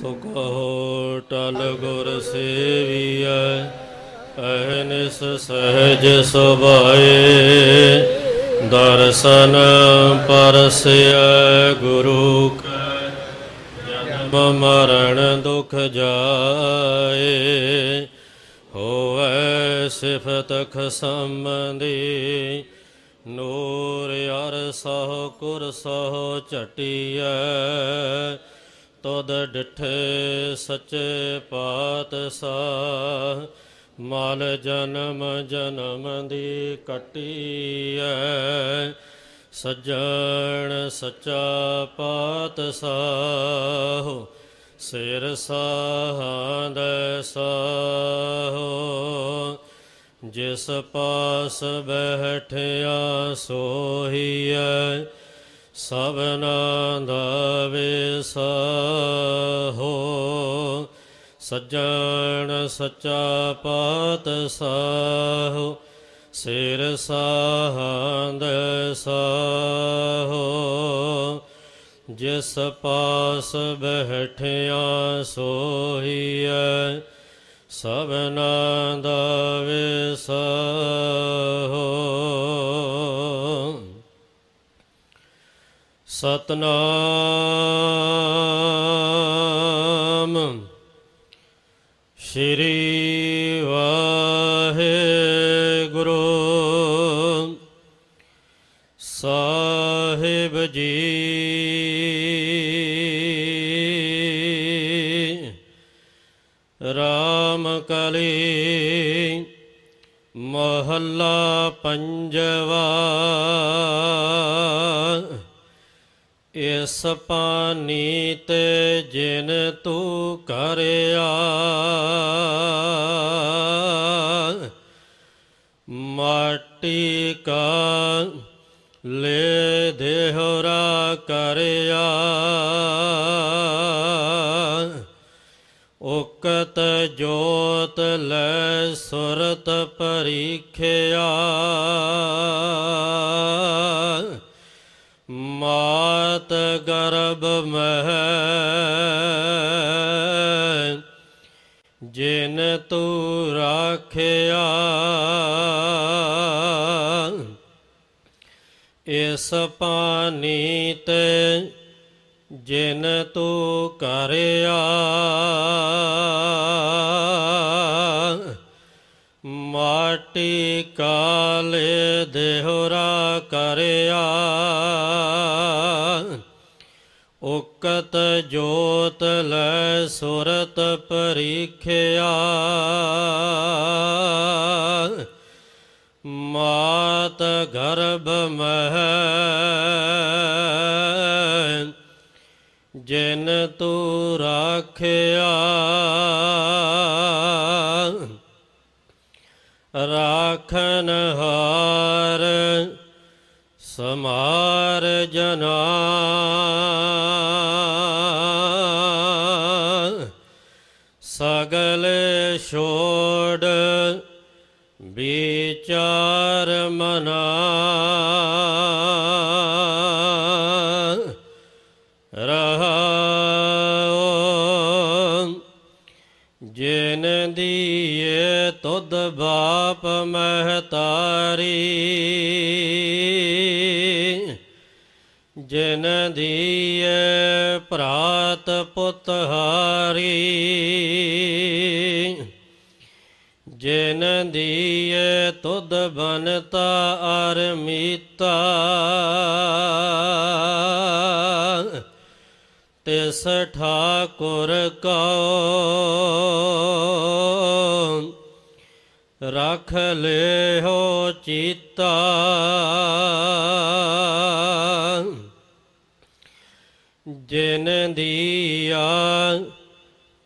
ਸੁਖੋ ਟਲ ਗੁਰ ਸੇਵੀਐ ਅਹਨਿਸ ਸਹਿਜ ਸੁਭਾਏ। ਦਰਸ਼ਨ ਪਰਸਿਐ ਗੁਰੂ ਕੈ, ਜਨਮ ਮਰਨ ਦੁਖ ਜਾਏ। ਹੋਐ ਸਿਫਤ ਖਸਮਦੀ ਨੂਰ ਅਰ ਸਹ ਕੁਰ ਸਹ ਝਟੀਐ। ਤੁਧ ਡਿਠੇ ਸੱਚੇ ਪਾਤਸ਼ਾਹ ਮਲ ਜਨਮ ਜਨਮ ਦੀ ਕਟੀਐ। ਸੱਜਣ ਸੱਚਾ ਪਾਤਸ਼ਾਹ ਸਿਰ ਸਾਹੰਦ ਸਾਹੋ। ਜਿਸ ਪਾਸ ਬੈਠਿਆ ਸੋਹੀਐ ਸਭਨਾ ਦਾ ਵਿਸਾਹੋ, ਸੱਜਣ ਸੱਚਾ ਪਾਤਸ਼ਾਹ ਸਿਰ ਸਾਹੰਦ ਸਾਹੋ। ਜਿਸ ਪਾਸ ਬੈਠਿਆ ਸੋਹੀਐ ਸਭਨਾ ਦਾ ਵਿਸਾਹੋ। ਸਤਨਾਮ। ਸ਼੍ਰੀ ਸਪਾਨੀਤ ਪਾਨੀ ਜਿਨ ਤੂੰ ਕਰਿਆ। ਮਾਟੀ ਕਾ ਲੈ ਦੇਹਰਾ ਕਰਿਆ। ਉਕਤ ਜੋਤ ਲੈ ਸੁਰਤ ਪਰੀਖਿਆ ਤੂੰ ਰਾਖਿਆ। ਇਸ ਪਾਨੀ ਤੇ ਜਿਨ ਤੂੰ ਕਰਿਆ ਮਾਟੀ ਕਾਲੇ ਦੇਹਰਾ ਕਰਿਆ। ਉਕਤ ਜੋਤ ਲੈ ਸੁਰਤ ਪਰੀਖਿਆ। ਮਾਤ ਗਰਭ ਮਹਿ, ਜਿਨ ਤੂੰ ਰਾਖਿਆ। ਰਾਖਨ ਹਾਰ ਸਮਾਰ ਜਨਾ। ਛੋੜ ਵਿਚਾਰ ਮਨਾ ਰਹਾ ਜਿਨ ਦੀਏ ਤੁਧ ਬਾਪ ਮਹਤਾਰੀ ਜਿਨ ਦੀਏ ਭਰਾਤ ਪੁੱਤ ਹਾਰੀ। ਜਿਨ ਦੀਏ ਤੁਧ ਬਨਤਾ ਅਰ ਮੀਤਾ। ਤਿਸ ਠਾਕੁਰ ਕੋ ਰਖ ਲਿਓ ਚੀਤਾ। ਜਿਨ ਦੀਆ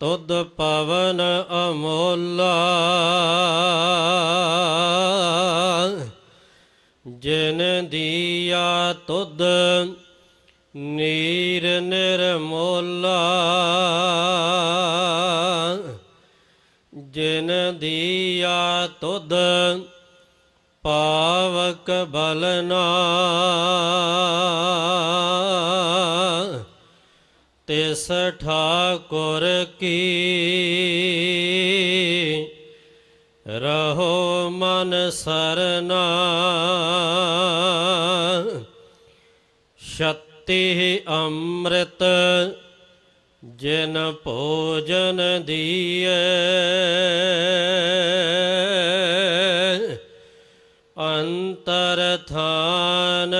ਤੁਧ ਪਵਨ ਅਮੋਲਾ ਜਿਨ ਦੀਆ ਤੁਧ ਨੀਰ ਨਿਰਮੋਲਾ ਜਿਨ ਦੀਆ ਤੁਧ ਪਾਵਕ ਬਲਨਾ ਤਿਸ ਠਾਕੁਰ ਕੀ। ਰਹੋ ਮਨ ਸਰਨਾ। ਸ਼ਕਤੀ ਅੰਮ੍ਰਿਤ ਜਿਨ ਭੋਜਨ ਦੀਏ ਅੰਤਰ ਥਾਨ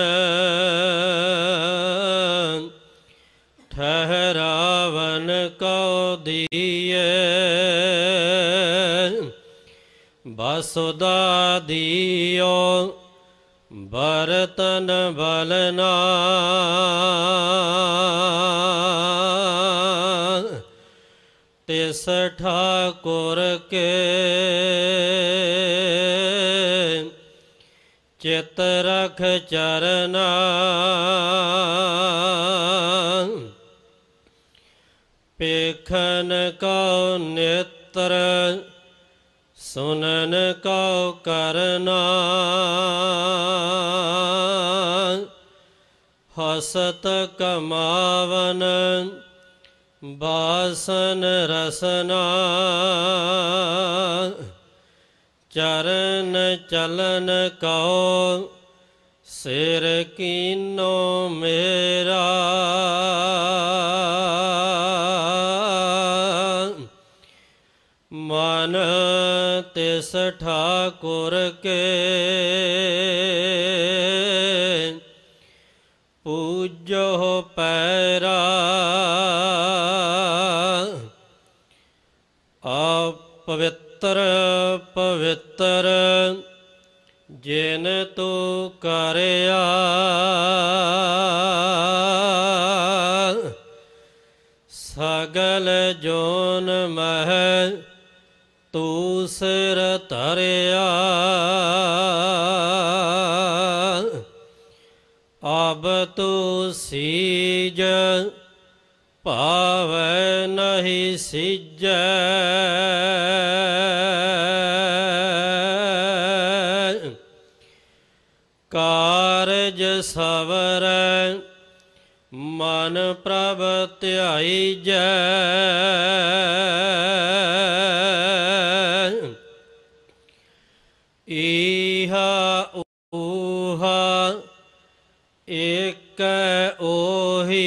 ਦੀਏ ਬਸੁਦਾ ਦੀਓ ਬਰਤਨ ਬਲਨਾ। ਤਿਸ ਠਾਕੁਰ ਕੇ ਚਿਤ ਰਖ ਚਰਨਾ। ਪੇਖਨ ਕਉ ਨੇਤਰ, ਸੁਨਨ ਕਉ ਕਰਨਾ। ਹਸਤ ਕਮਾਵਨ, ਬਾਸਨ ਰਸਨਾ। ਚਰਨ ਚਲਨ ਕਉ, ਸਿਰ ਕੀਨੋ ਮੇਰਾ। ਮਨ ਤਿਸ ਠਾਕੁਰ ਕੇ ਪੂਜੋ ਪੈਰਾ ਆ ਪਵਿੱਤਰ ਪਵਿੱਤਰ ਜਿਨ ਤੂੰ ਕਰਿਆ ਸਗਲ ਜੋਨ ਮਹਿ ਤੂੰ ਸਿਰ ਧਰਿਆ। ਅਬ ਤੂੰ ਸੀਜ ਭਾਵੈ ਨਹੀਂ ਸਿਜੈ। ਕਾਰਜ ਸਵਰ, ਮਨ ਪ੍ਰਭ ਧਿਆਈ ਜੈ। ईह एक ओही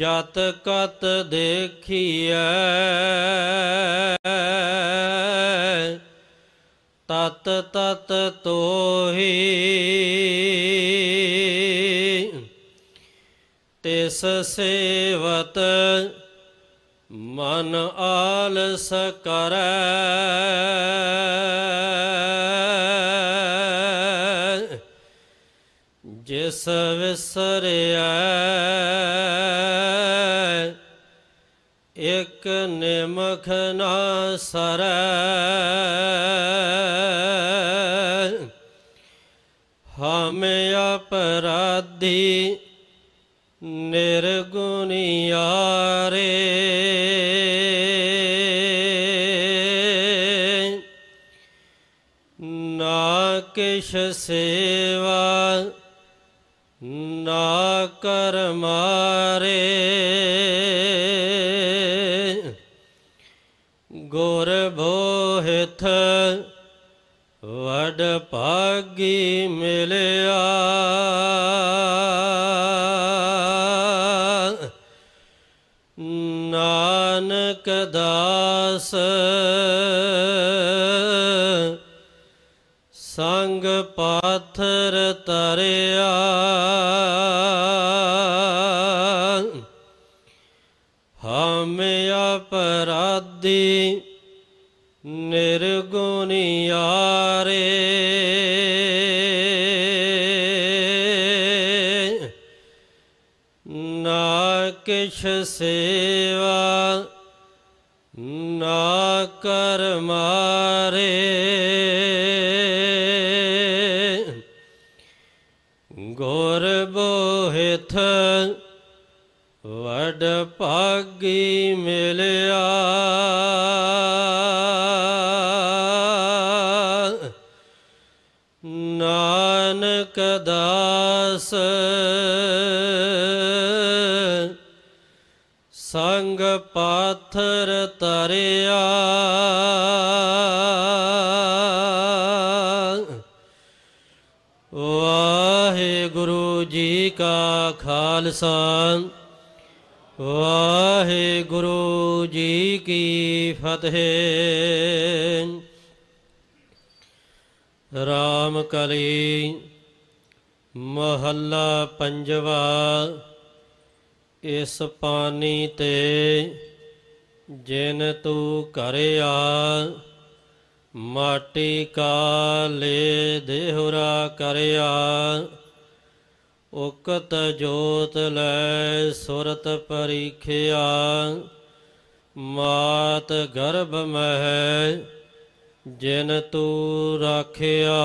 जत कत देखिए तत तत तो तिस सेवत ਮਨ ਆਲਸ ਕਰੈ। ਜਿਸ ਵਿਸਰਿਆ ਇਕ ਨਿਮਖ ਨਾ ਸਰੈ। ਹਮ ਅਪਰਾਧੀ ਨਿਰਗੁਣਿਆਰੇ ਕਿਛ ਸੇਵਾ ਨਾ ਕਰ ਮਾਰੇ। ਗੁਰ ਬੋਹਿਥ ਵਡ ਭਾਗੀ ਮਿਲਿਆ। ਨਾਨਕ ਦਾਸ ਹਮ ਅਪਰਾਧੀ ਨਿਰਗੁਣਿਆਰੇ ਨਾ ਕਿਛ ਸੇਵਾ ਨਾ ਕਰਮਾ ਸੰਗ ਪਾਥਰ ਤਰਿਆ ਵਾਹਿਗੁਰੂ ਜੀ ਕਾ ਖਾਲਸਾ। ਵਾਹਿਗੁਰੂ ਜੀ ਕੀ ਫਤਿਹ। ਰਾਮ ਕਲੀ ਮਹੱਲਾ ਪੰਜਵਾ। ਇਸ ਪਾਣੀ ਤੇ ਜਿਨ ਤੂੰ ਕਰਿਆ ਮਾਟੀ ਕਾਲੇ ਦੇਹਰਾ ਕਰਿਆ। ਉਕਤ ਜੋਤ ਲੈ ਸੁਰਤ ਪਰੀਖਿਆ, ਮਾਤ ਗਰਭ ਮਹਿ ਜਿਨ ਤੂੰ ਰਾਖਿਆ।